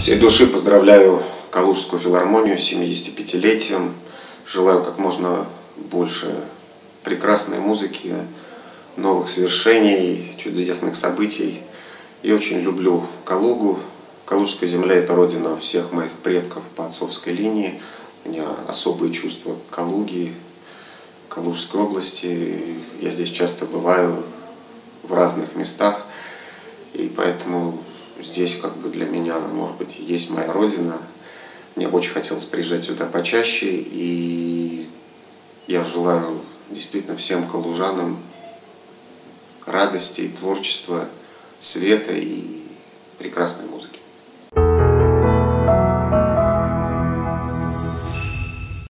всей души поздравляю Калужскую филармонию с 75-летием. Желаю как можно больше прекрасной музыки, новых свершений, чудесных событий. И очень люблю Калугу. Калужская земля – это родина всех моих предков по отцовской линии. У меня особые чувства к Калуге, Калужской области. Я здесь часто бываю в разных местах. И поэтому здесь как бы для меня, может быть, есть моя родина. Мне очень хотелось приезжать сюда почаще, и я желаю действительно всем калужанам радости, творчества, света и прекрасной музыки.